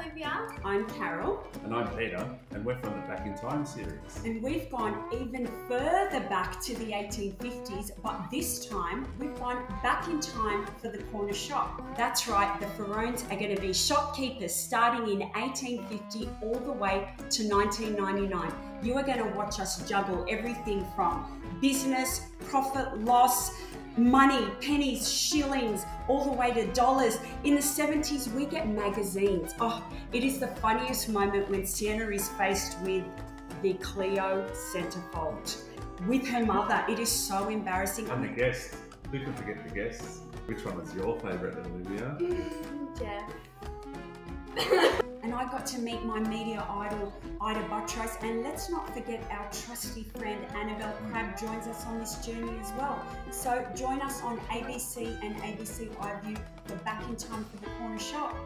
Olivia. I'm Carol, And I'm Peter, and we're from the Back in Time series. and we've gone even further back to the 1850s, but this time we've gone back in time for the corner shop. That's right, the Ferrones are going to be shopkeepers starting in 1850 all the way to 1999. You are going to watch us juggle everything from business, profit, loss, money, pennies, shillings, all the way to dollars. In the 70s, we get magazines. Oh, it is the funniest moment when Sienna is faced with the Cleo centerfold with her mother. It is so embarrassing. And the guests. Who can forget the guests? Which one was your favourite, Olivia? Jeff. I got to meet my media idol, Ita Buttrose. And let's not forget our trusty friend, Annabel Crabb, joins us on this journey as well. So join us on ABC and ABC iView for Back in Time for the Corner Shop.